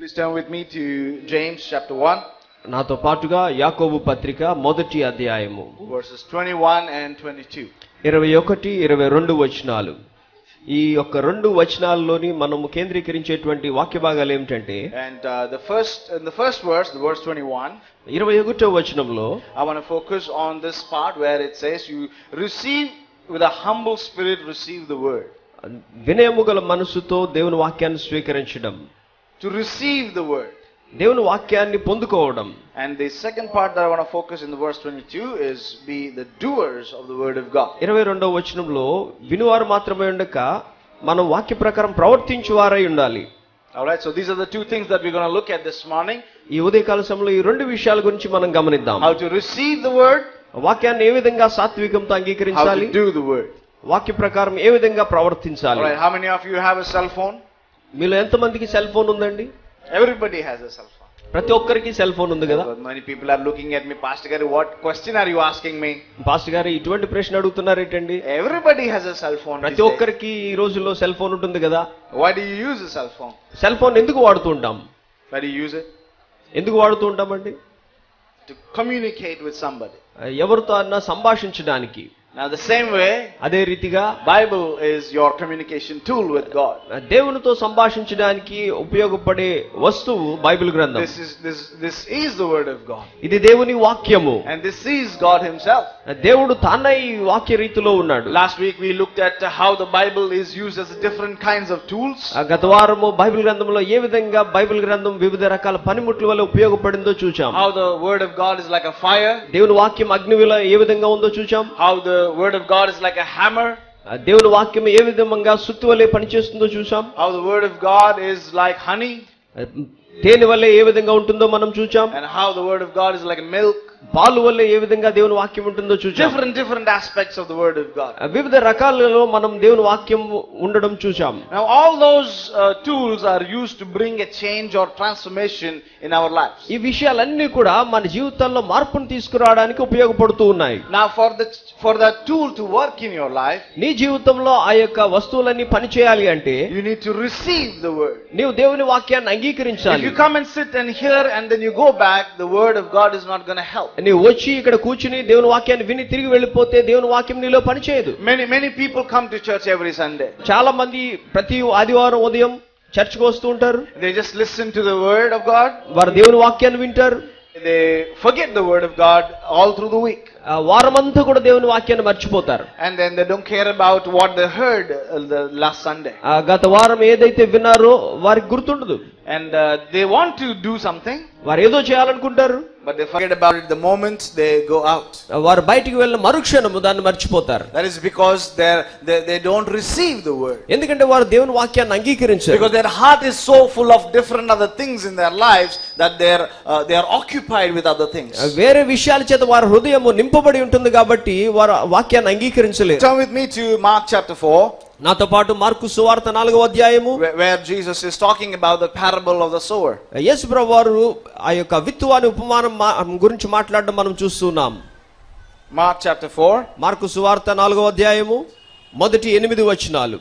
Please turn with me to James chapter 1 నాతో పాటుగా యాకోబు పత్రిక మొదటి అధ్యాయము. వర్సెస్ 21 అండ్ 22 21 22 వచనాలు. ఈ యొక్క రెండు వచనాలలోని మనము కేంద్రీకరించేటువంటి వాక్య భాగాలు ఏమిటంటే and the first first verse the verse 21 ఇరవై ఒకటో వచనంలో I focus on this part where it says you receive with humble spirit receive the word వినయముగల మనసుతో దేవుని వాక్యాన్ని స్వీకరించడం. To receive the word. దేవుని వాక్యాన్ని పొందుకోవడం And the second part that I want to focus in the verse 22 is be the doers of the word of God. ఇరవై రెండవ వచనంలో వినువారు మాత్రమే ఉండక మనం వాక్య ప్రకారం ప్రవర్తించువారై ఉండాలి Alright, so these are the two things that we're going to look at this morning. ఈ ఉదయకాల సమయంలో ఈ రెండు విషయాల గురించి మనం గమనిద్దాం How to receive the word, వాక్యాన్ని ఏ విధంగా సాత్వికంతో how అంగీకరించాలి to do the word. వాక్య ప్రకారం ఏ విధంగా ప్రవర్తించాలి Alright, how many of you have a cell phone? మీలో ఎంత మందికి సెల్ ఫోన్ ఉందండి ఎవ్రీబడి హ్యాస్ సెల్ ఫోన్ ప్రతి ఒక్కరికి సెల్ ఫోన్ ఉంది కదా? Many people are looking at me pastor గారి what question are you asking me pastor గారు ఇటువంటి ప్రశ్న అడుగుతున్నారు ఏంటండి everybody has a cell phone ప్రతి ఒక్కరికి ఈ రోజుల్లో సెల్ ఫోన్ ఉంటుంది కదా? What you use cell phone cell phone ఎందుకు వాడుతూ ఉంటాం వాట్ యూజ్ ఎందుకు వాడుతూ ఉంటామండి కమ్యూనికేట్ విత్ సంబడి ఎవరితో అన్నా సంభాషించడానికి. Now the same way, అదే రీతిగా Bible is your communication tool with God. దేవునితో సంభాషించడానికి ఉపయోగపడే వస్తువు బైబిల్ గ్రంథం This is this this is the word of God. ఇది దేవుని వాక్యము And this is God Himself. దేవుడు తానై ఈ వాక్య రీతిలో ఉన్నాడు Last week we looked at how the Bible is used as different kinds of tools. ఆ గత వారము బైబిల్ గ్రంథంలో ఏ విధంగా బైబిల్ గ్రంథం వివిధ రకాల పనిముట్ల వల్ల ఉపయోగపడిందో చూచాం How the word of God is like a fire. దేవుని వాక్యం అగ్నివిల ఏ విధంగా ఉందో చూచాం How the word of God is like a hammer. ఆ దేవుని వాక్యం ఏ విధంగా సుత్తు వలె పనిచేస్తుందో చూసాం How the word of God is like honey. ఆ తేనె వల్లే ఏ విధంగా ఉంటుందో మనం చూచాం And how the word of God is like milk. పాలు వల్లే ఏ విధంగా దేవుని వాక్యం ఉంటుందో చూచాం Different, different aspects of the word of God. ఆ వివిధ రకాలలో మనం దేవుని వాక్యం ఉండడం చూచాం Now all those uh, tools are used to bring a change or transformation in our lives. ఈ విషయాలన్నీ కూడా మన జీవితాల్లో మార్పును తీసుకురావడానికి ఉపయోగపడుతూ ఉన్నాయి Now for the for that tool to work in your life, నీ జీవితంలో ఆ యొక్క వస్తువులన్నీ పనిచేయాలి అంటే you need to receive the word. నీవు దేవుని వాక్యాన్ని If అంగీకరించాలి you come and sit and hear and then you go back, the word of God is not going to help. నీ వచ్చి ఇక్కడ కూర్చుని దేవుని వాక్యాన్ని విని తిరిగి వెళ్ళిపోతే దేవుని వాక్యం నీలో పనిచేయదు. Many many people come to church every Sunday చాలా మంది ప్రతి ఆదివారం ఉదయం చర్చ్కి వస్తూ ఉంటారు. They just listen to the word of God వారు దేవుని వాక్యాన్ని వింటారు. They forget the word of God all through the week వారమంతా కూడా దేవుని వాక్యాన్ని మర్చిపోతారు. And then they don't care about what they heard the last Sunday గత వారం ఏదైతే విన్నారో వారికి గుర్తుండదు. And uh, they want to do something, వారు ఏదో చేయాలనుకుంటారు but they forget about it the moment they go out. ఆ వారు బయటికి వెళ్ళిన మరుక్షణము దాన్ని మర్చిపోతారు That is because they're, they they don't receive the word. ఎందుకంటే వారు దేవుని వాక్యాన్ని అంగీకరించారు Because their heart is so full of different other things in their lives that they're uh, they are occupied with other things. వేరే విషయాల చేత వారి హృదయము నింపబడి ఉంటుంది కాబట్టి వారు వాక్యాన్ని అంగీకరించలేరు Turn with me to Mark chapter 4, నాతో పాటు మార్కు సువార్త నాలుగో అధ్యాయము. Where Jesus is talking about the parable of the sower యేసు ప్రభువారు ఆ యొక్క విత్తు అనే ఉపమానం గురించి మాట్లాడడం మనం చూస్తున్నాం. మార్క్ చాప్టర్ 4 మార్కు సువార్త నాలుగో అధ్యాయము మొదటి ఎనిమిది వచనాలు.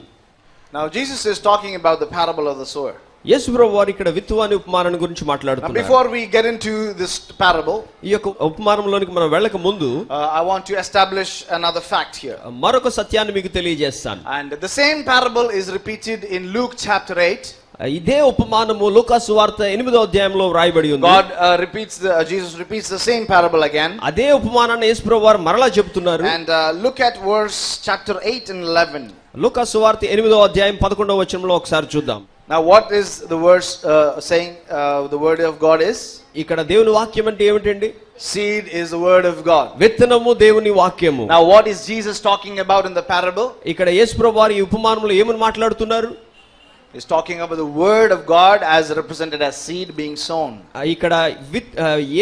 Now Jesus is talking about the parable of the sower యేసు ప్రభు వారు ఇక్కడ విత్తువా అనే ఉపమానం గురించి మాట్లాడుతున్నారు. Before we get into this parable ఈ యొక్క ఉపమానంలోనికి మనం వెళ్ళక ముందు I want to establish another fact here మరొక సత్యాన్ని మీకు తెలియజేస్తాను. And the same parable is repeated in Luke chapter 8 ఇదే ఉపమానము లూకా సువార్త ఎనిమిదో అధ్యాయంలో వ్రాయబడి ఉంది. God repeats the Jesus same parable again అదే ఉపమానాన్ని యేసు మరలా చెప్తున్నారు and look at verse chapter 8 and 11 లూకా సువార్త 8వ అధ్యాయం 11వ వచనంలో ఒకసారి చూద్దాం. Now what is the verse uh, saying uh, the word of God is? ఇక్కడ దేవుని వాక్యం అంటే ఏమిటండి Seed is the word of God. విత్తనము దేవుని వాక్యము Now what is Jesus talking about in the parable? ఇక్కడ యేసు ప్రభు వారు ఈ ఉపమానంలో ఏమని మాట్లాడుతున్నారు He's talking about the word of God as represented as seed being sown. ఇక్కడ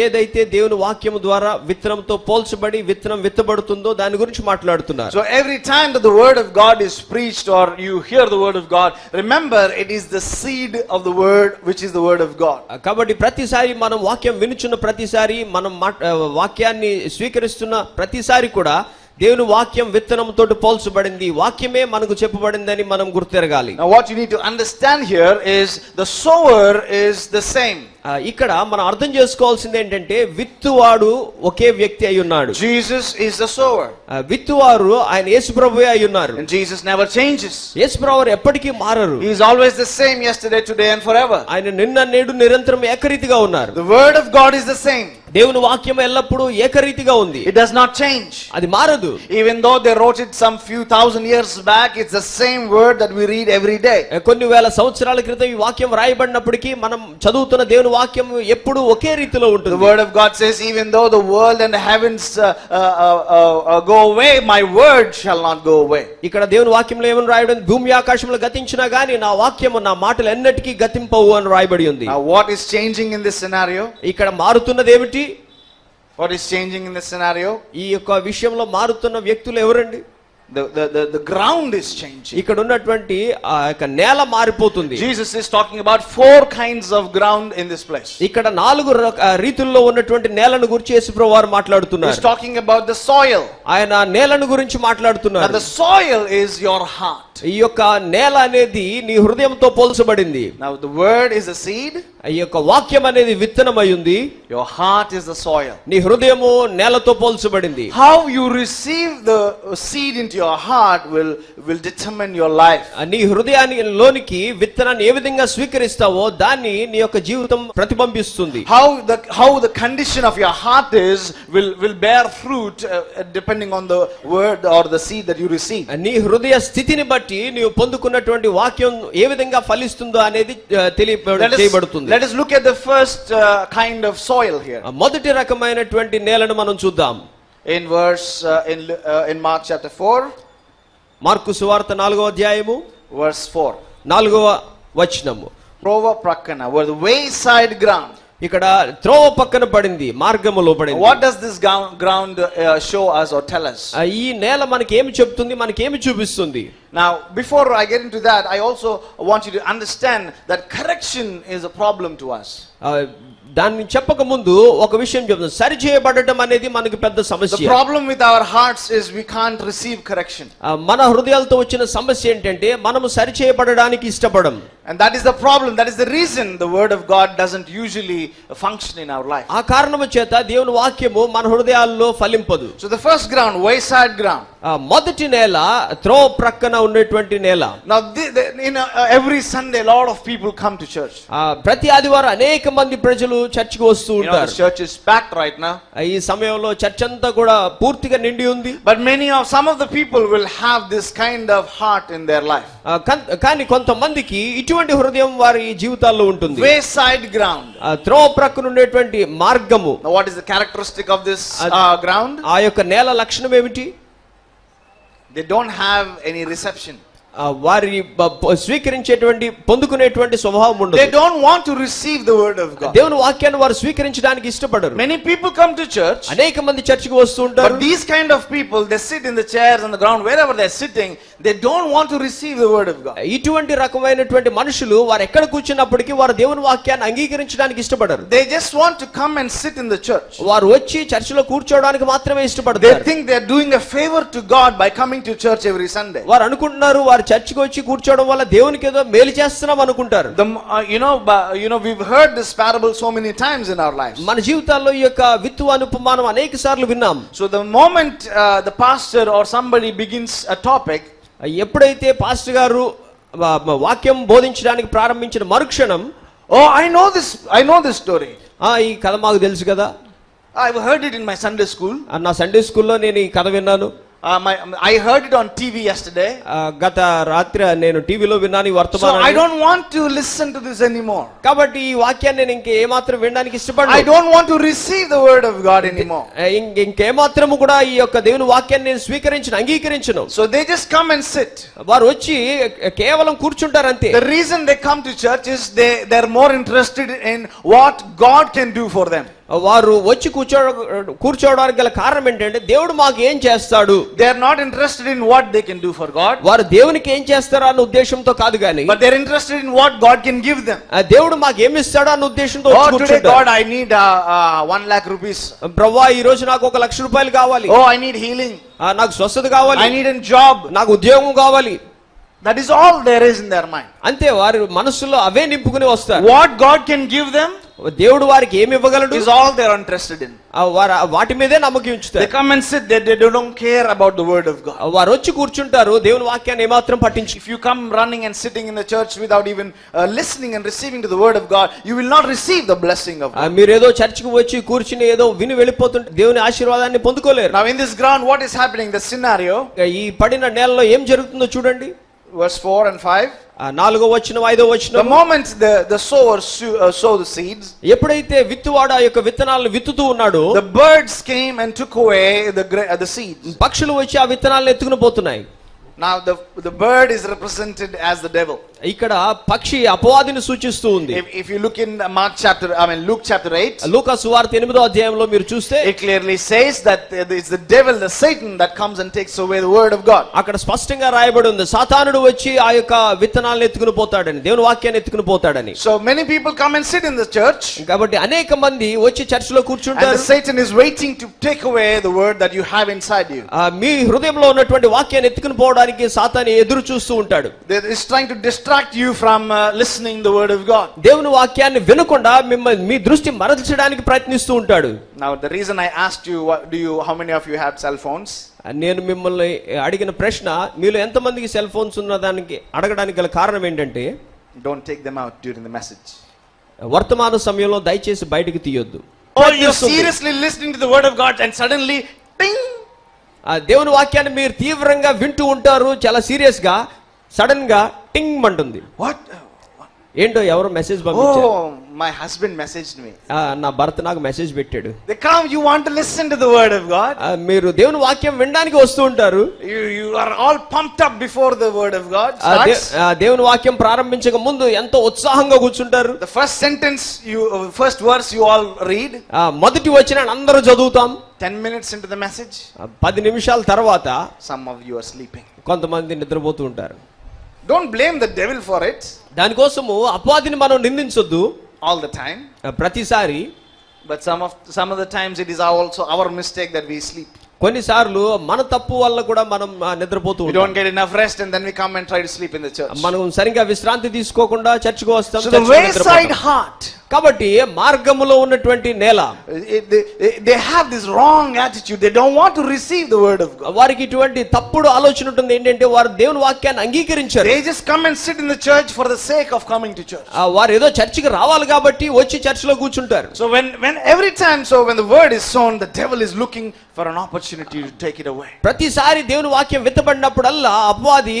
ఏదైతే దేవుని వాక్యము ద్వారా విత్తనంతో పోల్చబడి విత్తనం విత్తబడుతుందో దాని గురించి మాట్లాడుతున్నారు So every time that the word of God is preached or you hear the word of God, remember it is the seed of the word which is the word of God. కాబట్టి ప్రతిసారి మనం వాక్యం వినుచున్న ప్రతిసారి మనం వాక్యాన్ని స్వీకరిస్తున్న ప్రతిసారి కూడా దేవుని వాక్యం విత్తనంతో పోల్చబడింది. వాక్యమే మనకు చెప్పబడిందని మనం గుర్తెరగాలి. What you need to understand here is the sower is the same ఇక్కడ మనం అర్థం చేసుకోవాల్సింది ఏంటంటే విత్తువాడు ఒకే వ్యక్తి అయి ఉన్నాడు. జీసస్ ఇస్ ద సోవర్ విత్తువారు ఆయన యేసు ప్రభు అయి ఉన్నారు. జీసస్ నెవర్ చేంజెస్ యేసు ప్రభు ఎప్పటికీ మారరు. He is always the same yesterday today and forever ఆయన నిన్న నేడు నిరంతరం ఏకరీతిగా ఉన్నారు. The word of God is the same దేవుని వాక్యం ఎల్లప్పుడూ ఏకరీతిగా ఉంది. ఇట్ డస్ నాట్ చేంజ్ అది మారదు. Even though they wrote it some few thousand years back it's the same word that we read every day కొన్ని వేల సంవత్సరాల క్రితం ఈ వాక్యం రాయబడినప్పటికీ మనం చదువుతున్న దేవుని వాక్యం ఎప్పుడు ఒకే రీతిలో ఉంటుంది. Word of God says even though the world and heavens go away my word shall not go away ఇక్కడ దేవుని వాక్యంలో ఏమని రాయబడింది? భూమి ఆకాశంలో గతించినా గానీ నా వాక్యం నా మాటలు ఎన్నటికీ గతింపవు అని రాయబడి ఉంది. What is changing in this scenario ఇక్కడ మారుతున్నది ఏమిటి? What is changing in this scenario ఈ యొక్క విషయంలో మారుతున్న వ్యక్తులు ఎవరండి? గ్రౌండ్ ఇక్కడ ఉన్నటువంటి ఆ యొక్క నేల మారిపోతుంది. Jesus is talking about four kinds of ground in this place ఇక్కడ నాలుగు రీతుల్లో ఉన్నటువంటి నేలను గురించి యేసుప్రభు వారు మాట్లాడుతున్నారు. Is talking about the soil ఆయన నేలను గురించి మాట్లాడుతున్నారు. The soil is your heart ఈ యొక్క నేల అనేది నీ హృదయంతో పోల్చబడింది. ఈ యొక్క వాక్యం అనేది విత్తనమై ఉంది యువర్ హార్ట్ ఇస్ నీ హృదయము నేలతో పోల్చబడింది. How you receive the seed into your heart will, will determine your life. నీ హృదయాన్ని లోనికి విత్తనాన్ని ఏ విధంగా స్వీకరిస్తావో దాన్ని నీ యొక్క జీవితం ప్రతిబింబిస్తుంది How the, how the condition of your heart is will, will bear fruit uh, uh, depending on the word or the seed that you receive. నీ హృదయ స్థితిని బట్టి నీవు పొందుకున్నటువంటి వాక్యం ఏ విధంగా ఫలిస్తుందో అనేది ఆ, తెలియ Let us, look at the first uh, kind of soil here. మొదటి రకమైనటువంటి నేలను మనం చూద్దాం In verse, uh, in, uh, in Mark chapter 4, Mark సువార్త నాలుగో అధ్యాయము verse 4. నాలుగవ వచనము Prova Prakana, where the wayside ground. ఇక్కడ త్రోవ పక్కన పడింది మార్గములో పడింది What does this ground, ground uh, show us or tell us? ఈ నేల మనకి ఏమి చెప్తుంది మనకి ఏమి చూపిస్తుంది Now, before I get into that, I also want you to understand that correction is a problem to us. దాన్ని చెప్పక ముందు ఒక విషయం చెప్తాను సరి చేయబడటం అనేది మనకి పెద్ద The సమస్య problem with our hearts is we can't receive correction. ఆ, మన హృదయాలతో వచ్చిన సమస్య ఏంటంటే మనము సరి చేయబడడానికి ఇష్టపడం And that is the problem. That is the reason the word of God doesn't usually function in our life. ఆ కారణము చేత దేవుని వాక్యము మన హృదయాల్లో ఫలింపదు So the first ground, wayside ground. ఆ, మొదటి నేల త్రో ప్రక్కన ఉన్నటువంటి నేల Now, the, the, you know, uh, every Sunday, a lot of people come to church. ఆ, ప్రతి ఆదివారం అనేక మంది ప్రజలు అందరూ చర్చికి వస్తూ ఉంటారు. చర్చ్ ఇస్ ప్యాక్ రైట్ నా ఈ సమయంలో చర్చ్ అంతా కూడా పూర్తిగా నిండి ఉంది. But many of some of the people will have this kind of heart in their life కానీ కొంతమందికి ఇటువంటి హృదయం వారి జీవితాల్లో ఉంటుంది. వే సైడ్ గ్రౌండ్ త్రో ప్రక్కన ఉండేటువంటి మార్గము. What is the characteristic of this ground ఆ యొక్క నేల లక్షణం ఏమిటి? They don't have any reception వారి స్వీకరించేటువంటి పొందుకునేటువంటి స్వభావం ఉండదు. They don't want to receive the word of God దేవుని వాక్యాన్ని వారు స్వీకరించడానికి ఇష్టపడరు. Many people come to church అనేక మంది చర్చికి వస్తూ ఉంటారు. But these kind of people they sit in the chairs on the ground wherever they are sitting they don't want to receive the word of God. ఇటువంటి రకమైనటువంటి మనుషులు వారు ఎక్కడ కూర్చున్నప్పటికీ వారు దేవుని వాక్యాన్ని అంగీకరించడానికి ఇష్టపడరు They just want to come and sit in the church. వారు వచ్చి చర్చిలో కూర్చోవడానికి మాత్రమే They ఇష్టపడతారు think they're doing a favor to God by coming to church every Sunday. వారు అనుకుంటున్నారు వారు చర్చికి వచ్చి కూర్చోవడం వల్ల దేవునికి ఏదో మేలు చేస్తున్నాం అనుకుంటారు The, uh, you know, but, you know, we've heard this parable so many times in our lives. మన జీవితాల్లో ఈ యొక్క విత్తు అనుపమానం అనేక సార్లు విన్నాం So the moment uh, the pastor or somebody begins a topic, ఎప్పుడైతే పాస్టర్ గారు వాక్యం బోధించడానికి ప్రారంభించిన మరుక్షణం I know this, I know this story. ఆ ఈ కథ మాకు తెలుసు కదా heard it in my Sunday school. ఆ, నా సండే స్కూల్లో నేను ఈ కథ విన్నాను Uh, my, I heard it on TV yesterday. ఆ, గత రాత్రి నేను టీవీలో విన్నాను ఈ So I వర్తమానం don't want to listen to this anymore. కాబట్టి ఈ వాక్యాన్ని నేను ఇంక ఏమాత్రం వినడానికి I ఇష్టపడను don't want to receive the word of God anymore. ఆ, ఇంక- ఇంకేమాత్రము కూడా ఈ యొక్క దేవుని వాక్యాన్ని నేను స్వీకరించను అంగీకరించను So they just come and sit. వారు వచ్చి కేవలం కూర్చుంటారు అంతే The reason they come to church is they, they're more interested in what God can do for them. వారు వచ్చి కూర్చో కూర్చోవడానికి గల కారణం ఏంటంటే దేవుడు మాకు ఏం చేస్తాడు? They are not interested in what they can do for God వారు దేవునికి ఏం చేస్తారా అన్న ఉద్దేశంతో కాదు గాని but they are interested in what God can give them దేవుడు మాకు ఏం ఇస్తాడో అన్న ఉద్దేశంతో God I need 1 lakh rupees ప్రభువా ఈ రోజు నాకు ఒక లక్ష రూపాయలు కావాలి. ఓ ఐ నీడ్ హీలింగ్ నాకు స్వస్థత కావాలి. ఐ నీడ్ ఎన్ జాబ్ నాకు ఉద్యోగం కావాలి. That is all there is in their mind అంతే వారి మనసులో అవే నింపుకుని వస్తారు. What God can give them దేవుడు వారికి ఏమి ఇవ్వగలడు? Is all their interested in వారు వాటి మీదే నమ్మకం ఉంచుతారు. They come and sit they they don't care about the word of God వారు వచ్చి కూర్చుంటారు దేవుని వాక్యాన్ని ఏ మాత్రం పట్టించు if you come running and sitting in the church without even listening and receiving the word of God you will not receive the blessing of God మీరు ఏదో చర్చ్కు వచ్చి కూర్చుని ఏదో విని వెళ్ళిపోతుంటే దేవుని ఆశీర్వాదాన్ని పొందుకోలేరు. Now in this ground what is happening the scenario ఈ పడిన నేలలో ఏం జరుగుతుందో చూడండి. verse 4 and 5. ఆ, నాలుగో వచ్చిన ఐదో వచ్చిన The moment the, the sower sow, uh, sow the seeds, ఎప్పుడైతే విత్తువాడు ఆ యొక్క విత్తనాలను విత్తుతూ ఉన్నాడో the birds came and took away the, gra- uh, the seeds. పక్షులు వచ్చి ఆ విత్తనాలను ఎత్తుకుని పోతున్నాయి Now, the, the bird is represented as the devil. ఇక్కడ పక్షి అపవాదిని సూచిస్తూ ఉంది. If you look in Mark chapter I mean Luke chapter eight లూక సువార్త ఎనిమిదో అధ్యాయంలో మీరు చూస్తే it clearly says that is the devil that comes and takes away the of God అక్కడ స్పష్టంగా రాయబడి ఉంది సాతానుడు వచ్చి ఆ యొక్క విత్తనాలను ఎత్తుకుని పోతాడని దేవుని వాక్యాన్ని ఎత్తుకుని పోతాడని. So many people come and sit in the church కాబట్టి అనేక మంది వచ్చి చర్చ్లో కూర్చుంటారు Satan is waiting to take away the word that you have inside you మీ హృదయంలో ఉన్నటువంటి వాక్యాన్ని ఎత్తుకుని పోవడానికి సాతాని ఎదురు చూస్తూ ఉంటాడు. There is to distract you from uh, listening the word of God. దేవుని వాక్యాన్ని వినకుండా మిమ్మల్ని మీ దృష్టి మరల్చడానికి ప్రయత్నిస్తూ ఉంటాడు Now, the reason I asked you, what, do you, how many of you have cell phones? నేను మిమ్మల్ని అడిగిన ప్రశ్న మీలో ఎంతమందికి సెల్ ఫోన్స్ ఉన్నదానికి అడగడానికి గల కారణం ఏంటంటే Don't take them out during the message. వర్తమాన సమయంలో దయచేసి బయటికి తీయొద్దు Oh, you're ప్రయత్నిస్తుంది. seriously listening to the word of God, and suddenly, ding! ఆ దేవుని వాక్యాన్ని మీరు తీవ్రంగా వింటూ ఉంటారు చాలా సీరియస్గా సడన్గా టింగ్ అంటుంది ఏంటో ఎవరు message my husband message me నా భర్త నాకు మెసేజ్ పెట్టాడు. The come you want to listen word of God మీరు దేవుని వాక్యం వినడానికి వస్తూ ఉంటారు. You are all pumped before the word of God దేవుని వాక్యం ప్రారంభించక ముందు ఎంతో ఉత్సాహంగా కూర్చుంటారు. First sentence you first verse you all read మొదటి వచ్చిన అందరూ చదువుతాం. 10 మినిట్స్ ఇంటూ ద మెసేజ్ పది నిమిషాల తర్వాత సమ్ ఆఫ్ యు స్లీపింగ్ కొంతమంది నిద్రపోతూ ఉంటారు. Don't blame the devil for it దానికోసము అపవాదిని మనం నిందించొద్దు. ఆల్ ద టైం ప్రతిసారి. But some of some of the times it is also our mistake that we sleep కొన్నిసార్లు మన తప్పు వల్ల కూడా మనం నిద్రపోతూ we don't get rest and we come and sleep in మనం సరిగ్గా విశ్రాంతి తీసుకోకుండా చర్చికి వస్తాం హార్ట్ heart, కాబట్టి మార్గములో ఉన్నటువంటి నేల it- they, they have this wrong attitude. They don't want to receive the word of God. వారికి ఇటువంటి తప్పుడు ఆలోచన ఉంటుంది ఏంటంటే వారు దేవుని వాక్యాన్ని అంగీకరించారు They just come and sit in the church for the sake of coming to church. ఆ, వారు ఏదో చర్చికి రావాలి కాబట్టి వచ్చి చర్చిలో కూర్చుంటారు So when, when every time, so when the word is sown, the devil is looking for an opportunity to take it away. ప్రతిసారి దేవుని వాక్యం విత్తబడినప్పుడల్లా అపవాది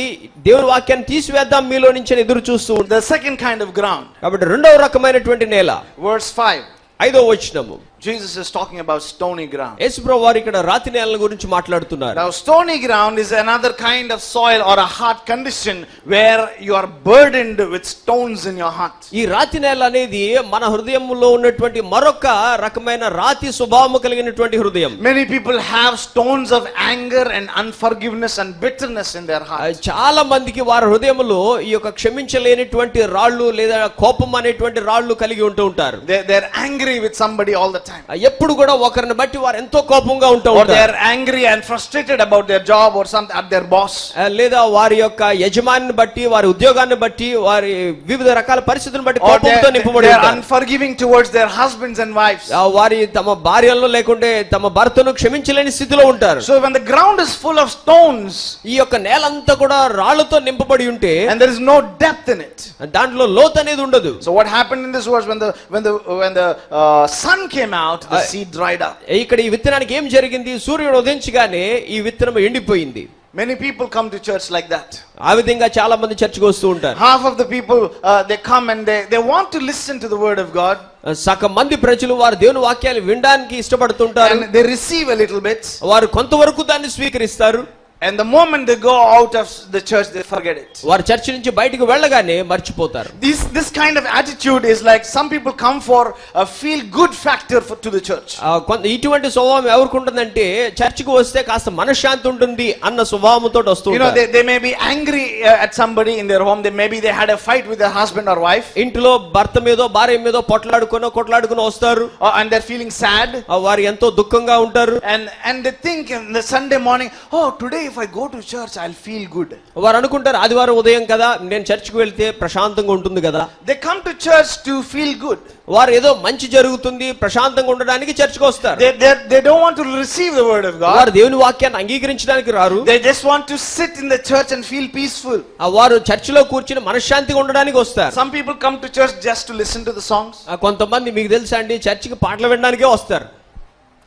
దేవుని వాక్యాన్ని తీసివేద్దాం మీలో నుంచి అని ఎదురు చూస్తూ ఉంటాడు The second kind of ground, కాబట్టి రెండవ రకమైనటువంటి నేల verse 5, ఐదో వచనము Jesus is talking about stony ground. యేసుప్రభు వారు ఇక్కడ రాతి నేలల గురించి మాట్లాడుతున్నారు Now, stony ground is another kind of soil or a heart condition where you are burdened with stones in your heart. ఈ రాతి నేల అనేది మన హృదయంలో ఉన్నటువంటి మరొక రకమైన రాతి స్వభావము కలిగినటువంటి హృదయం Many people have stones of anger and unforgiveness and bitterness in their ఆ, heart. చాలా మందికి వారి హృదయంలో ఈ యొక్క క్షమించలేనిటువంటి రాళ్ళు లేదా కోపం అనేటువంటి రాళ్ళు కలిగి ఉంటూ ఉంటారు They, they're angry with somebody all the time. ఆ, ఎప్పుడు కూడా ఒకరిని బట్టి వారు ఎంతో కోపంగా ఉంటూ Or ఉంటారు they're angry and frustrated about their job or something at their boss. ఆ, లేదా వారి యొక్క యజమానిని బట్టి వారి ఉద్యోగాన్ని బట్టి వారి వివిధ రకాల పరిస్థితులను బట్టి Or కోపంతో they're, నింపబడి they're ఉంటారు unforgiving towards their husbands and wives. ఆ, వారి తమ భార్యలను లేకుంటే తమ భర్తను క్షమించలేని స్థితిలో ఉంటారు So when the ground is full of stones ఈ యొక్క నేలంతా కూడా రాళ్లతో నింపబడి ఉంటే and there is no depth in it. దాంట్లో లోతు అనేది ఉండదు So what happened in this verse when the when the when the uh, sun came out, the I- seed dried up. ఇక్కడ ఈ విత్తనానికి ఏం జరిగింది సూర్యుడు ఉదయించగానే ఈ విత్తనం ఎండిపోయింది Many people come to church like that. ఆ విధంగా చాలా మంది చర్చకు వస్తూ ఉంటారు Half of the people uh, they come and they they want to listen to the word of God సగం మంది ప్రజలు వారు దేవుని వాక్యాలు వినడానికి ఇష్టపడుతుంటారు and they receive a little bit, వారు కొంతవరకు దాన్ని స్వీకరిస్తారు And the moment they go out of the church, they forget it. వారు చర్చి నుంచి బయటికి వెళ్ళగానే మర్చిపోతారు This, this kind of attitude is like some people come for a feel good factor for, to the church. ఆ, కొంత ఇటువంటి స్వభావం ఎవరికి ఉంటుందంటే చర్చికి వస్తే కాస్త మనశ్శాంతి ఉంటుంది అన్న స్వభావంతో వస్తూ You know, ఉంటారు. they, they may be angry uh, at somebody in their home. They maybe they had a fight with their husband or wife, ఇంటిలో భర్త మీదో భార్య మీదో పొట్లాడుకునో కొట్లాడుకుని వస్తారు uh, and they're feeling sad. ఆ, వారు ఎంతో దుఃఖంగా ఉంటారు And and they think in the Sunday morning, oh, today if I go to church, I'll feel good. వారు అనుకుంటారు ఆదివారం ఉదయం కదా నేను చర్చికి వెళ్తే ప్రశాంతంగా ఉంటుంది కదా They come to church to feel good. వారు ఏదో మంచి జరుగుతుంది ప్రశాంతంగా ఉండడానికి చర్చికి వస్తారు they, they don't want to receive the word of God. వారు దేవుని వాక్యాన్ని అంగీకరించడానికి రారు They just want to sit in the church and feel peaceful. ఆ, వారు చర్చిలో కూర్చుని మనశ్శాంతిగా ఉండడానికి వస్తారు Some people come to church just to listen to the songs. ఆ, కొంతమంది మీకు తెలుసా అండి చర్చికి పాటలు వినడానికే వస్తారు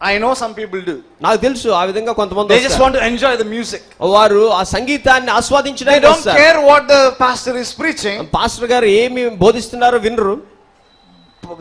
I know some people do నాకు తెలుసు ఆ విధంగా కొంతమంది they just want to enjoy the music వారు ఆ సంగీతాన్ని ఆస్వాదించడం they don't care what the pastor is preaching pastor గారు ఏమి బోధిస్తున్నారు వినరు.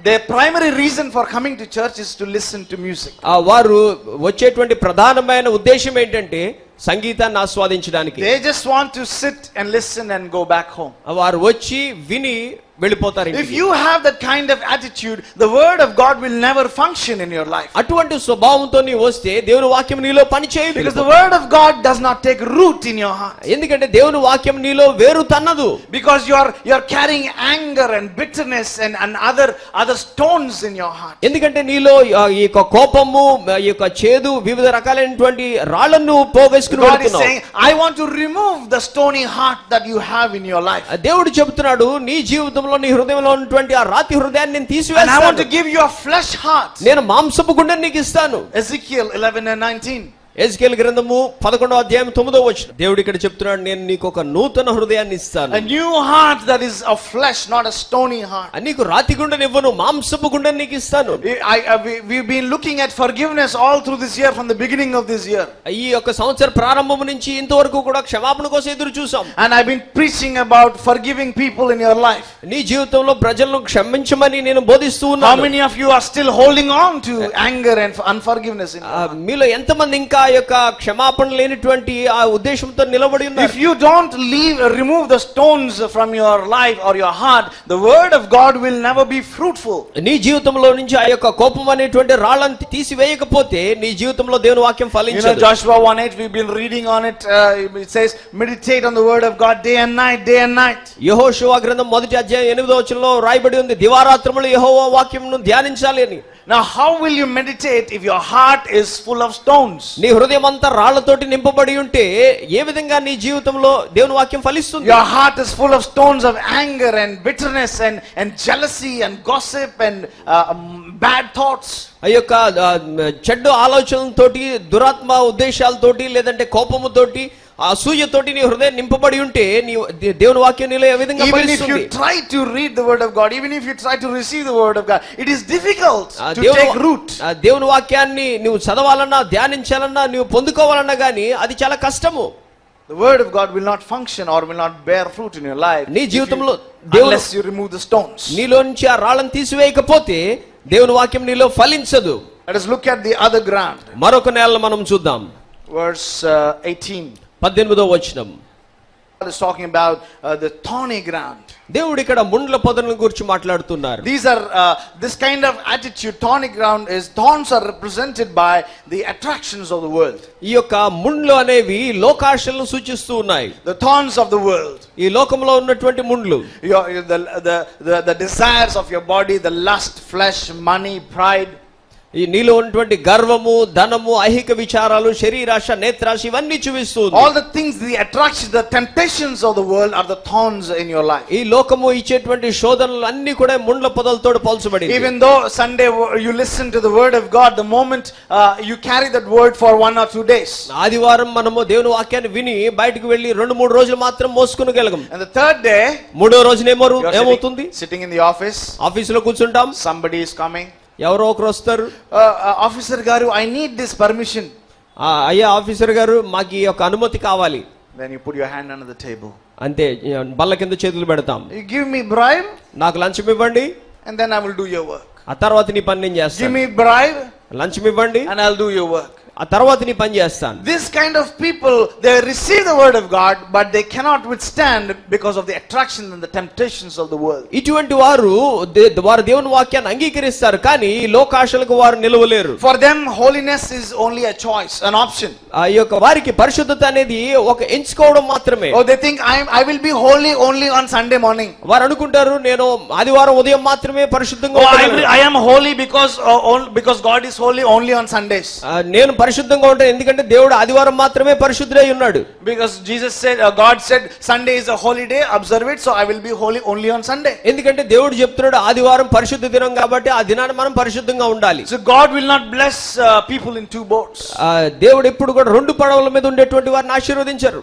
The primary reason for coming to church is to listen to music ఆ వారు వచ్చేటువంటి ప్రధానమైన ఉద్దేశం ఏంటంటే సంగీతాన్ని ఆస్వాదించడానికి. They just want to sit and listen and go back home వారు వచ్చి విని వెళ్ళిపోతారు If ఇంటికి. you have that kind of attitude, the word of God will never function in your life. అటువంటి స్వభావంతో నీవు వస్తే దేవుని వాక్యం నీలో పని చేయదు Because the word of God does not take root in your heart. ఎందుకంటే దేవుని వాక్యం నీలో వేరు తన్నదు Because you are you are carrying anger and bitterness and, and other other stones in your heart. ఎందుకంటే నీలో ఆ, ఈ యొక్క కోపము ఈ యొక్క చేదు వివిధ రకాలైనటువంటి రాళ్ళను పోగేసుకుని God is వెళ్తున్నావు. saying, I want to remove the stony heart that you have in your life. ఆ దేవుడు చెబుతున్నాడు నీ జీవితంలో నీ హృదయంలో ఉన్నటువంటి ఆ రాతి హృదయాన్ని నేను And I want to తీసివేస్తాను give you a flesh heart. నేను మాంసపు గుండెని నీకు ఇస్తాను Ezekiel 11 and 19. ఎజ్కేల్ గ్రంథము పదకొండవ అధ్యాయం తొమ్మిదో వచ్చిన దేవుడు ఇక్కడ చెప్తున్నాడు నేను నీకు ఒక నూతన హృదయాన్ని ఇస్తాను A new heart that is of flesh, not a stony heart. ఆ నీకు రాతి గుండెని ఇవ్వను మాంసపు గుండెని నీకు ఇస్తాను I, I, we, we've been looking at forgiveness all through this year from the beginning of this year. ఈ యొక్క సంవత్సర ప్రారంభం నుంచి ఇంతవరకు కూడా క్షమాపణ కోసం ఎదురు చూసాం And I've been preaching about forgiving people in your life. నీ జీవితంలో ప్రజలను క్షమించమని నేను బోధిస్తూ How ఉన్నాను many of you are still holding on to anger and unforgiveness in your ఆ, heart? మీలో ఎంతమంది ఇంకా ఆ యొక్క క్షమాపణ లేనటువంటి ఆ ఉద్దేశంతో నిలబడి ఉన్నారు. If you don't leave remove the stones from your life or your heart the word of God will never be fruitful నీ జీవితంలో నుంచి ఆ యొక్క కోపం అనేటువంటి రాళ్ళని తీసివేయకపోతే నీ జీవితంలో దేవుని వాక్యం ఫలించదు. Joshua 1 8 we been reading on it it says meditate on the word of God day and night day and night యెహోషువా గ్రంథం మొదటి అధ్యాయం 8వ వచనంలో రాయబడి ఉంది. దివారాత్రములు యెహోవా వాక్యమును ధ్యానించాలి అని. నా how will you meditate if your heart is full of stones నీ హృదయం అంతా రాళ్ళతోటి నింపబడి ఉంటే ఏ విధంగా నీ జీవితంలో దేవుని వాక్యం ఫలిస్తుంది? Your heart is full of stones of anger and bitterness and and jealousy and gossip and bad thoughts ఆ యొక్క చెడ్డ ఆలోచనలతోటి దురాత్మ ఉద్దేశాలతోటి లేదంటే కోపముతోటి అసూయతోటి నీ హృదయం నింపబడి ఉంటే నీ దే- దేవుని వాక్యం నీలో ఏ విధంగా Even if ఫలిస్తుంది you try to read the word of God, even if you try to receive the word of God, it is difficult ఆ to దేవుని. ఆ వాక్యాన్ని నువ్వు చదవాలన్నా ధ్యానించాలన్నా నువ్వు పొందుకోవాలన్నా గానీ అది చాలా కష్టము The word of God will not function or will not bear fruit in your life నీ జీవితంలో unless you remove the stones. నీలో నుంచి ఆ రాళ్ళని తీసివేయకపోతే దేవుని వాక్యం నీలో ఫలించదు Let us look at the other ground. మరొక నెల మనం చూద్దాం Verse uh, 18. పద్దెనిమిదో వచనం God is talking about uh, the thorny ground. దేవుడు ఇక్కడ ముండ్ల పొదలను గురించి మాట్లాడుతున్నారు These are uh, this kind of attitude. Thorny ground is thorns are represented by the attractions of the world, ఈ యొక్క ముండ్లు అనేవి లోకాశలను సూచిస్తూ ఉన్నాయి the thorns of the world. ఈ లోకంలో ఉన్నటువంటి ముండ్లు Your, your- the, the, the, the desires of your body, the lust, flesh, money, pride. ఈ నీలో ఉన్నటువంటి గర్వము ధనము ఐహిక విచారాలు శరీరాశ నేత్రాశ ఇవన్నీ చూపిస్తుంది. All the things the attraction the temptations of the world are the thorns in your life ఈ లోకము ఇచ్చేటువంటి శోధనలు అన్ని కూడా ముండ్ల పొదలతో పోల్చబడి even though Sunday you listen to the word of God the moment you carry that word for one or two days ఆదివారం మనము దేవుని వాక్యాన్ని విని బయటికి వెళ్ళి రెండు మూడు రోజులు మాత్రం మోసుకొని గెలగం. ద థర్డ్ డే మూడో రోజు ఏమో ఏమవుతుంది? సిట్టింగ్ ఇన్ ది ఆఫీస్ ఆఫీస్లో కూర్చుంటాం. సంబడి ఇస్ కమింగ్ ఎవరో ఒకరు వస్తారు. ఆఫీసర్ గారు ఐ నీడ్ దిస్ పర్మిషన్ అయ్యా ఆఫీసర్ గారు మాకు ఈ యొక్క అనుమతి కావాలి. Then you put your hand under the table అంతే బల్ల కింద చేతులు పెడతాం. యు గివ్ మీ బ్రైవ్ నాకు లంచం ఇవ్వండి. And then I will do your work ఆ తర్వాత నీ పని నేను చేస్తాను. గివ్ మీ బ్రైబ్ లంచం ఇవ్వండి. And I will do your work ఆ తర్వాత నీ పని చేస్తాను. This kind of people they receive the word of God but they cannot withstand because of the attraction and the temptations of the world ఇటువంటి వారు వారు దేవుని వాక్యాన్ని అంగీకరిస్తారు కానీ లోకాశలకు వారు నిలవలేరు. For them holiness is only a choice an option ఆ యొక్క వారికి పరిశుద్ధత అనేది ఒక ఎంచుకోవడం మాత్రమే. ఓ they think I I will be holy only on Sunday morning వారు అనుకుంటారు నేను ఆదివారం ఉదయం మాత్రమే పరిశుద్ధంగా I am holy because because God is holy only on Sundays నేను పరిశుద్ధంగా ఉంటాను ఎందుకంటే దేవుడు ఆదివారం మాత్రమే పరిశుద్ధుడై ఉన్నాడు said, uh, God said, Sunday is a holy day, observe it, so I will be holy only on Sunday. ఎందుకంటే దేవుడు చెప్తున్నాడు ఆదివారం పరిశుద్ధ దినం కాబట్టి ఆ దినాన్ని మనం పరిశుద్ధంగా ఉండాలి will not bless uh, people in two boats. ఆ, దేవుడు ఎప్పుడు కూడా రెండు పడవల మీద ఉండేటువంటి వారిని ఆశీర్వదించారు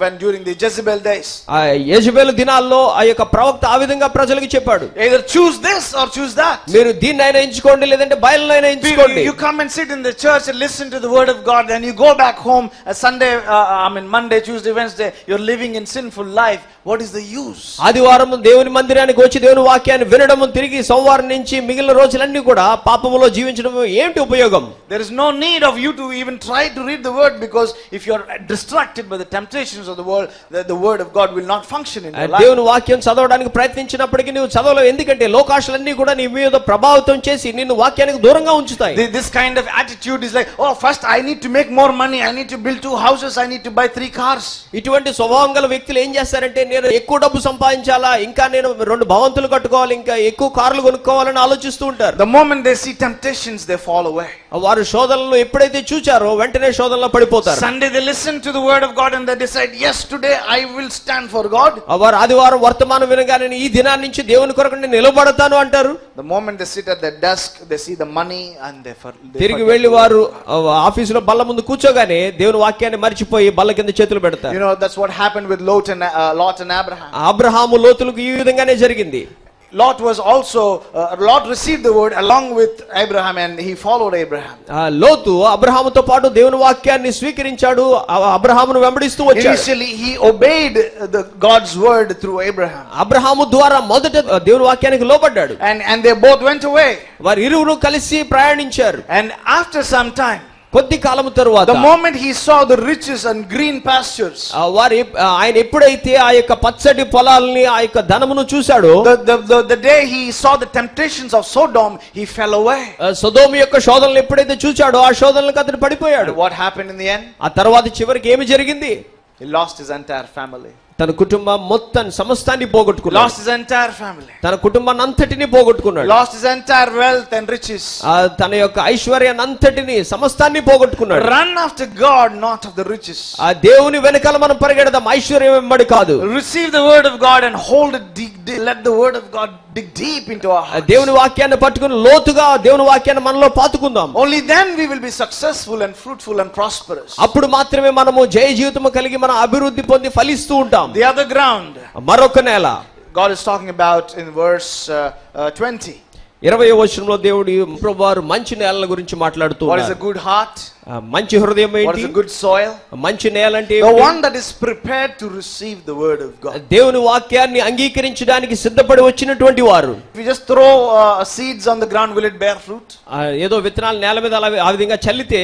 when during the Jezebel days. ఆ యెజబెలు దినాల్లో ఆ యొక్క ప్రవక్త ఆ విధంగా ప్రజలకు చెప్పాడు Either choose this or choose that. మీరు దీన్నైనా ఎంచుకోండి లేదంటే బయలునైనా You, ఎంచుకోండి you come and sit in the church and listen to the word of God, then you go back home. Uh, Sunday, uh, I mean Monday, Tuesday, Wednesday, you're living in sinful life. What is the use? ఆదివారం దేవుని మందిరానికి వచ్చి దేవుని వాక్యాన్ని వినడము తిరిగి సోమవారం నుంచి మిగిలిన రోజులన్నీ కూడా పాపములో జీవించడం ఏమిటి ఉపయోగం There is no need of you to even try to read the word because if you're distracted by the temptations of the world, the, the word of God will not function in your life. దేవుని వాక్యం చదవడానికి ప్రయత్నించినప్పటికీ నువ్వు చదవలేవు ఎందుకంటే లోకాశలన్నీ కూడా నీ మీద ప్రభావితం చేసి నిన్ను వాక్యానికి దూరంగా ఉంచుతాయి Th- This kind of attitude is like, oh, first I need to make more money. I need to build two houses. I need to buy three cars. ఇటువంటి స్వభావం గల వ్యక్తులు ఏం చేస్తారంటే నేను ఎక్కువ డబ్బు సంపాదించాలా ఇంకా నేను రెండు భవంతులు కట్టుకోవాలి ఇంకా ఎక్కువ కార్లు కొనుక్కోవాలని ఆలోచిస్తూ ఉంటారు The moment they see temptations, they fall away. వారు శోధనలు ఎప్పుడైతే చూచారో వెంటనే శోధనలో పడిపోతారు Sunday they listen to the word of God and they decide, yes, today I will stand for God. వారు ఆదివారం వర్తమానం వినగానే ఈ దినాన్ని నుంచి దేవుని కొరకు నేను నిలబడతాను అంటారు The moment they sit at their desk, they see the money and they, for, they తిరిగి forget. వెళ్ళి వారు ఆఫీసులో బల్ల ముందు కూర్చోగానే దేవుని వాక్యాన్ని మర్చిపోయి బల్ల కింద చేతులు పెడతారు You know, that's what happened with Lot and, uh, Lot and Abraham. Abraham లోతులకు ఈ విధంగానే జరిగింది Lot was also, uh, Lot received the word along with Abraham and he followed Abraham. ఆ లోతు అబ్రహాముతో పాటు దేవుని వాక్యాన్ని స్వీకరించాడు ఆ అబ్రహామును వెంబడిస్తూ వచ్చాడు Initially, he obeyed the God's word through Abraham. Abraham ద్వారా మొదట దేవుని వాక్యానికి లోబడ్డాడు And, and they both went away. వారు ఇరువురు కలిసి ప్రయాణించారు And after some time, కొద్ది కాలం తరువాత the moment he saw the riches and green pastures వారి ఆయన ఎప్పుడైతే ఆ యొక్క పచ్చటి పొలాలని ఆ యొక్క ధనమును చూశాడు the day he saw the temptations of Sodom he fell away Sodom యొక్క శోధనలు ఎప్పుడైతే చూశాడో ఆ శోధనలకు అతను పడిపోయాడు. What happen in the end ఆ తర్వాత చివరికి ఏమి జరిగింది? He lost his entire family తన కుటుంబం మొత్తం సమస్తాన్ని పోగొట్టుకున్నాడు. లాస్ట్ ఎంటైర్ ఫ్యామిలీ తన కుటుంబాన్ని అంతటిని పోగొట్టుకున్నాడు lost his entire wealth and riches తన యొక్క ఐశ్వర్యాన్ని అంతటిని సమస్తాన్ని పోగొట్టుకున్నాడు. Run after God not of the riches ఆ దేవుని వెనకాల మనం పరిగెడదాం. ఐశ్వర్యం వెంబడి కాదు. Receive the word of God and hold let the word of God dig deep into దేవుని వాక్యాన్ని పట్టుకుని లోతుగా దేవుని వాక్యాన్ని మనలో పాతుకుందాం. Only then we will be successful and fruitful and prosperous అప్పుడు మాత్రమే మనము జయ జీవితం కలిగి మనం అభివృద్ధి పొంది ఫలిస్తూ ఉంటాం. The other ground, మరొక నేల God is talking about in verse uh, uh, 20. ఇరవై వచనంలో దేవుడు ప్రభువారు మంచి నేలల గురించి మాట్లాడుతూ What is a ఉన్నారు. good heart? ఆ మంచి హృదయం What ఏంటి is a good soil? మంచి నేల అంటే The ఏమిటి? one that is prepared to receive the word of God. దేవుని వాక్యాన్ని అంగీకరించడానికి సిద్ధపడి వచ్చినటువంటి వారు If you just throw uh, seeds on the ground, will it bear fruit? ఆ ఏదో విత్తనాలు నేల మీద అలా ఆ విధంగా చల్లితే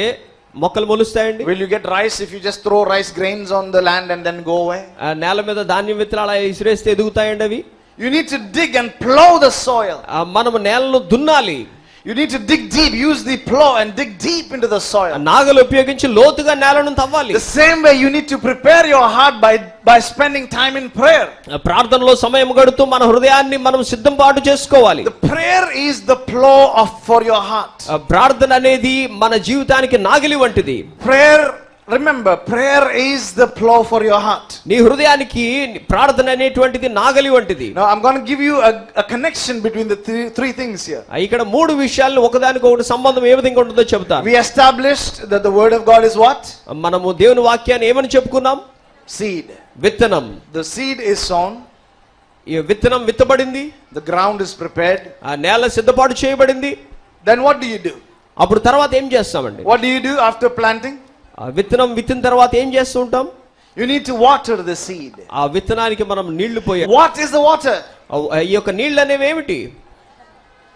మొక్కలు మొలుస్తాయండి Will you get rice if you just throw rice grains on the land and then go away? ఆ నేల మీద ధాన్యం విత్తనాలు అలా ఇసిరేస్తే ఎదుగుతాయండి అవి You need to dig and plow the soil. ఆ మనము నేలను దున్నాలి you need to dig deep use the plough and dig deep into the soil నాగలు ఉపయోగించి లోతుగా నేలను తవ్వాలి. The same way you need to prepare your heart by by spending time in prayer ప్రార్థనలో సమయం గడుతూ మన హృదయాన్ని మనం సిద్ధం పాటు చేసుకోవాలి the prayer is the plough of for your heart ప్రార్థన అనేది మన జీవితానికి నాగలి వంటిది. Prayer remember, prayer is the plow for your heart. నీ హృదయానికి ప్రార్థన అనేటువంటిది నాగలి వంటిది Now, I'm going to give you a, a connection between the three, three things here. ఆ, ఇక్కడ మూడు విషయాలు ఒకదానికి ఒకటి సంబంధం ఏ విధంగా ఉంటుందో చెబుతాను We established that the word of God is what? మనము దేవుని వాక్యాన్ని ఏమని చెప్పుకున్నాం Seed. విత్తనం The seed is sown, ఈ విత్తనం విత్తబడింది the ground is prepared. ఆ నేల సిద్ధపాటు చేయబడింది Then what do you do? అప్పుడు తర్వాత ఏం చేస్తామండి What do you do after planting? ఆ విత్తనం విత్తిన తర్వాత ఏం చేస్తూ ఉంటాం You need to water the seed. ఆ విత్తనానికి మనం నీళ్ళు పోయాం What is the water? ఈ యొక్క నీళ్ళు అనేవి ఏమిటి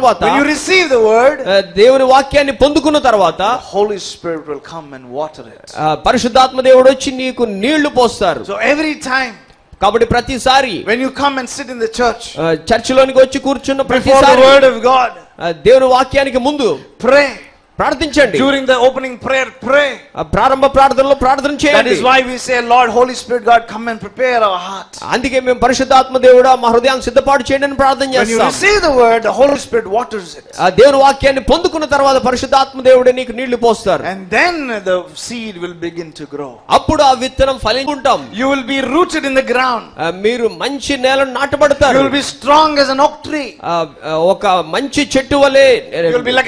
తర్వాత యు రిసీవ్ ద వర్డ్ దేవుని వాక్యాన్ని పొందుకున్న తర్వాత Holy Spirit will come and water it పరిశుద్ధాత్మ దేవుడు వచ్చి నీకు నీళ్ళు పోస్తారు. సో ఎవ్రీ టైం కాబట్టి ప్రతిసారి when you come and sit in the church church వచ్చి కూర్చున్న ప్రతిసారి వర్డ్ ఆఫ్ గాడ్ దేవుని వాక్యానికి ముందు ప్రే ప్రార్థించండి. During the opening prayer pray ప్రారంభ ప్రార్థనలో ప్రార్థన చేయండి. That is why we say Lord Holy Spirit God come and prepare our heart అందుకే మేము పరిశుద్ధాత్మ దేవుడా మా హృదయాన్ని సిద్ధపాటు చేయండి అని ప్రార్థన చేస్తాం. You see the word the Holy Spirit waters it ఆ దేవుని వాక్యాన్ని పొందుకున్న తర్వాత పరిశుద్ధాత్మ దేవుడే నీకు నీళ్ళు పోస్తారు. And then the seed will begin to grow అప్పుడు ఆ విత్తనం ఫలించుంటాం you will be rooted in the ground మీరు మంచి నేలను నాటబడతారు. You will be strong as an oak tree ఒక మంచి చెట్టు వలే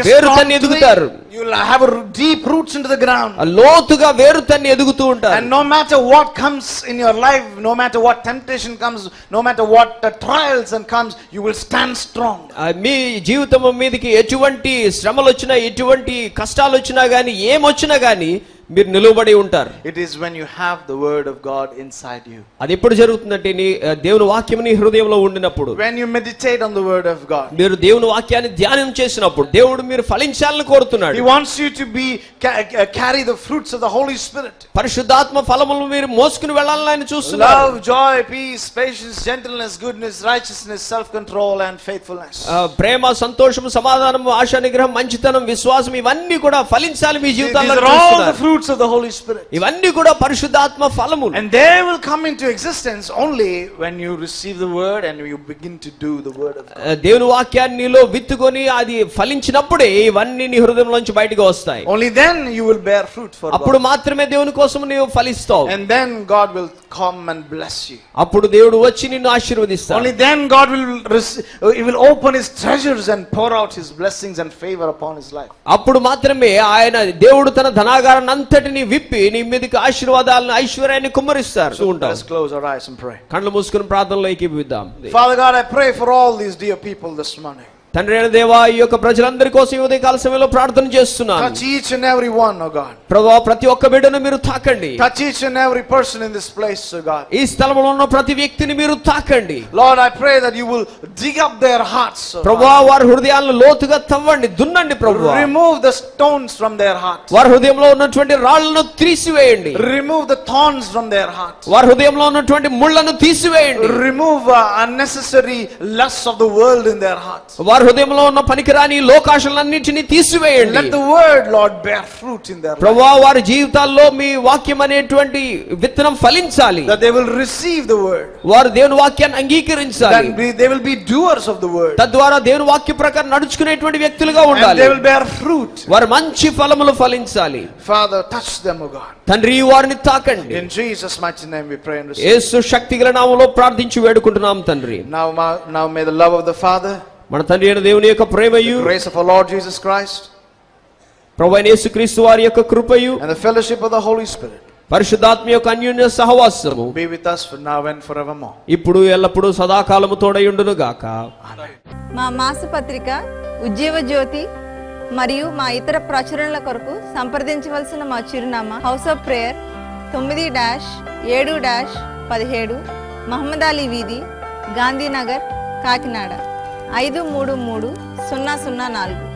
పేరుతన్ని ఎదుగుతారు. You will have a deep roots into the ground. లోతుగా వేరు తన్ని ఎదుగుతూ ఉంటారు And no matter what comes in your life, no matter what temptation comes, no matter what uh, trials and comes, you will stand strong. మీ జీవితం మీదకి ఎటువంటి శ్రమలు వచ్చినా ఎటువంటి కష్టాలు వచ్చినా గానీ ఏమొచ్చినా గానీ మీరు నిలువబడి ఉంటారు It is when you have the word of God inside you. అది ఎప్పుడు జరుగుతుందంటే నీ ఆ, దేవుని వాక్యం నీ హృదయంలో ఉండినప్పుడు When you meditate on the word of God. మీరు దేవుని వాక్యాన్ని ధ్యానం చేసినప్పుడు దేవుడు మీరు ఫలించాలని కోరుతున్నాడు He wants you to be ca- ca- carry the fruits of the Holy Spirit. పరిశుద్ధాత్మ ఫలములు మీరు మోసుకుని వెళ్ళాలని ఆయన చూస్తున్నారు Love, joy, peace, patience, gentleness, goodness, righteousness, self-control, and faithfulness. ఆ, ప్రేమ సంతోషము సమాధానము ఆశా నిగ్రహం మంచితనం విశ్వాసం ఇవన్నీ కూడా ఫలించాలి మీ These జీవితాల్లో are all the చూస్తున్నారు. fruits of the Holy Spirit. ఇవన్నీ కూడా పరిశుద్ధాత్మ ఫలములు And they will come into existence only when you receive the word and you begin to do the word of God. ఆ, దేవుని వాక్యాన్ని నీలో విత్తుకొని అది ఫలించినప్పుడే ఇవన్నీ నీ హృదయంలోంచి బయటకు వస్తాయి Only then you will bear fruit for అప్పుడు God. మాత్రమే దేవుని కోసం నీవు ఫలిస్తావు And then God will come and bless you. అప్పుడు దేవుడు వచ్చి నిన్ను ఆశీర్వదిస్తాడు Only then God will rec- He will open His treasures and pour out His blessings and favor upon His life. అప్పుడు మాత్రమే ఆయన దేవుడు తన ధనాగారాన్ని అంతటిని విప్పి నీ మీదకి ఆశీర్వాదాలను ఐశ్వర్యాన్ని కుమ్మరిస్తారు ఉంటాం let's close our eyes and pray. కళ్ళు మూసుకుని ప్రార్థనలో ఏకీపిద్దాం Father God, I pray for all these dear people this morning. తండ్రి అయిన దేవా ఈ యొక్క ప్రజలందరి కోసం ఈ ఉదయకాల సమయంలో ప్రార్థన చేస్తున్నాను. టచ్ ప్రతి ఒక్క బిడ్డను మీరు తాకండి. మీరు తాకండి. లోతుగా తవ్వండి దున్నండి ప్రభువా. రిమూవ్ స్టోన్స్ వారి హృదయంలో ఉన్నటువంటి రాళ్ళను తీసివేయండి. Remove the thorns from their hearts వారి హృదయంలో ఉన్నటువంటి ముళ్ళను తీసివేయండి. Remove unnecessary less of the world in their hearts వారి హృదయంలో ఉన్న పనికిరాని లోకాశలన్నింటినీ తీసివేయండి. Let word Lord bear fruit వారి జీవితాల్లో మీ వాక్యం అనేటువంటి విత్తనం ఫలించాలి. దట్ వారు దేవుని వాక్యాన్ని అంగీకరించాలి. తద్వారా దేవుని వాక్య ప్రకారం నడుచుకునేటువంటి వ్యక్తులుగా ఉండాలి. ఫ్రూట్ వారు మంచి ఫలములు ఫలించాలి. ఫాదర్ టచ్ దెమ్ తండ్రి వారిని తాకండి. ఇన్ శక్తిగల నామములో ప్రార్థించి వేడుకుంటున్నాం తండ్రి. Now now may the love of the Father మన తండ్రి అయిన దేవుని యొక్క ప్రేమయు. Grace of our Lord Jesus Christ, ప్రభు అయిన యేసుక్రీస్తు వారి యొక్క కృపయు. And the fellowship of the Holy Spirit. పరిశుద్ధాత్మ యొక్క అన్యోన్య సహవాసము. Be with us for now and forevermore. ఇప్పుడు ఎల్లప్పుడూ సదాకాలము తోడయుండును గాక. మా మాసపత్రిక ఉజ్జీవ జ్యోతి మరియు మా ఇతర ప్రచురణల కొరకు సంప్రదించవలసిన మా చిరునామా హౌస్ ఆఫ్ ప్రేయర్ తొమ్మిది డాష్ ఏడు డాష్ పదిహేడు మహమ్మద్ అలీ వీధి గాంధీనగర్ కాకినాడ. ఐదు మూడు మూడు సున్నా సున్నా నాలుగు.